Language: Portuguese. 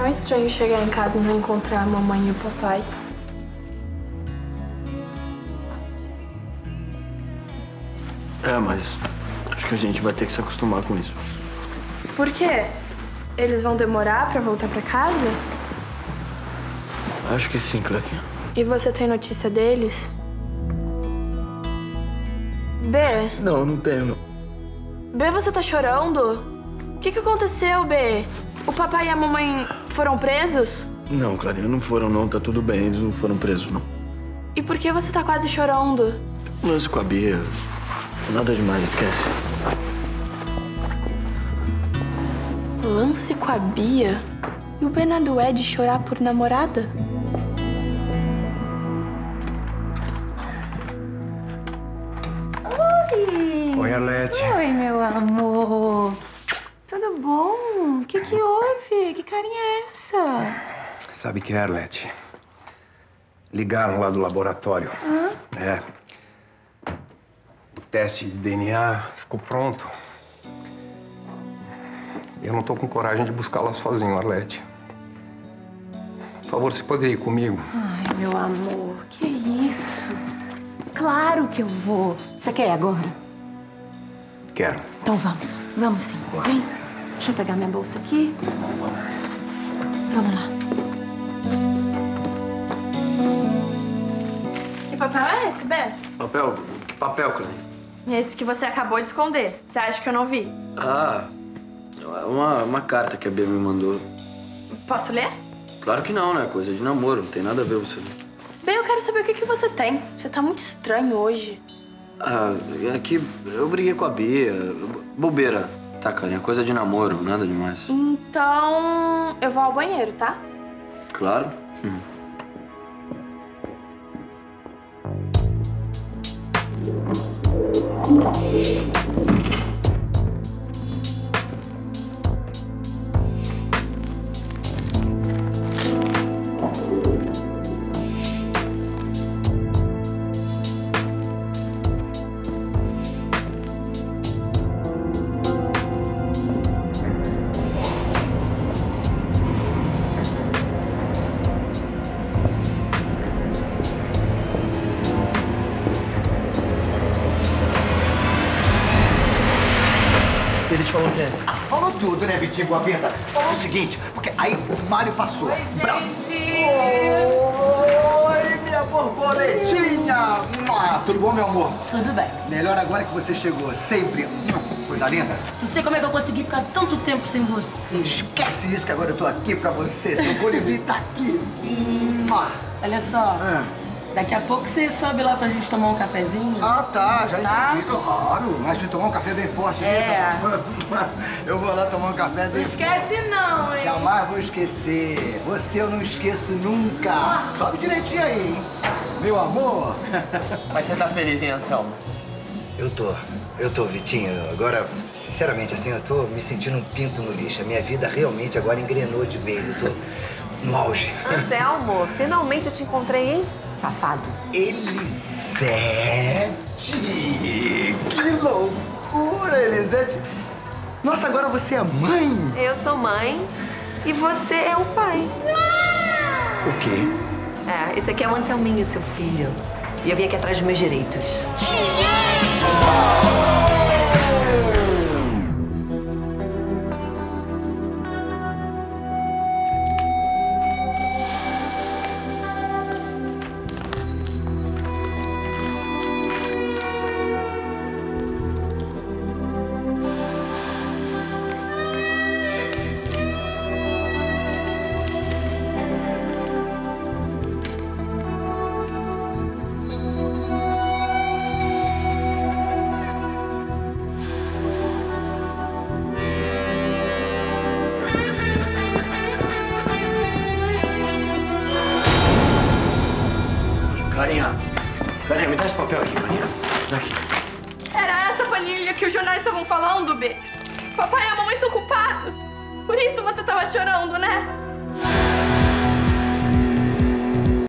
tão estranho chegar em casa e não encontrar a mamãe e o papai. É, mas acho que a gente vai ter que se acostumar com isso. Por quê? Eles vão demorar pra voltar pra casa? Acho que sim, Clarinha. E você tem notícia deles? B, Não, não tenho, não. B, você tá chorando? O que, que aconteceu, B? O papai e a mamãe foram presos? Não, Clarinha, não foram, não. Tá tudo bem. Eles não foram presos, não. E por que você tá quase chorando? Lance com a Bia. Nada demais, esquece. Lance com a Bia? E o Bernardo é de chorar por namorada? Oi, Arlete. Oi, meu amor. Tudo bom? O que que houve? Que carinha é essa? Sabe o que é, Arlete? Ligaram lá do laboratório. É. O teste de DNA ficou pronto. Eu não tô com coragem de buscá-la sozinho, Arlete. Por favor, você poderia ir comigo? Ai, meu amor, que isso? Claro que eu vou. Você quer ir agora? Quero. Então vamos. Vamos sim. Vem. Deixa eu pegar minha bolsa aqui. Vamos lá. Que papel é esse, B? Papel? Que papel, Clarinha? Esse que você acabou de esconder. Você acha que eu não vi? Ah, uma, uma carta que a Bia me mandou. Posso ler? Claro que não, né? Coisa de namoro, não tem nada a ver você. B, eu quero saber o que, que você tem. Você tá muito estranho hoje. Ah, é que eu briguei com a Bia. Bobeira. Tá, Clarinha, coisa de namoro, nada demais. Então, eu vou ao banheiro, tá? Claro. Hum. Ele te falou o quê? Falou tudo, né, Vitinho Guaventa? Falou o seguinte, porque aí o Mário passou. Oi, gente! Oi, minha borboletinha! Mua, Tudo bom, meu amor? Tudo bem. Melhor agora que você chegou. Sempre. Mua, Coisa linda. Não sei como é que eu consegui ficar tanto tempo sem você. Esquece isso que agora eu tô aqui pra você. Seu colibri tá aqui. Mua. Olha só. Ah. Daqui a pouco você sobe lá pra gente tomar um cafezinho. Ah, tá, já Tá. entendi, claro. Mas de tomar um café bem forte. É. Eu vou lá tomar um café bem Não esquece não, hein? Jamais vou esquecer. Você eu não esqueço nunca. Sobe direitinho aí, hein? Meu amor. Mas você tá feliz, hein, Anselmo? Eu tô. Eu tô, Vitinho. Agora, sinceramente, assim, eu tô me sentindo um pinto no lixo. A minha vida realmente agora engrenou de vez. Eu tô no auge. Anselmo, finalmente eu te encontrei, hein? Safado. Elisete! Que loucura, Elisete! Nossa, agora você é mãe? Eu sou mãe e você é o pai. O quê? É, esse aqui é o Anselminho, seu filho. E eu vim aqui atrás dos meus direitos. Clarinha. Clarinha, me dá esse papel aqui, Clarinha. Daqui. Era essa planilha que os jornais estavam falando, B. Papai e a mamãe são culpados. Por isso você tava chorando, né?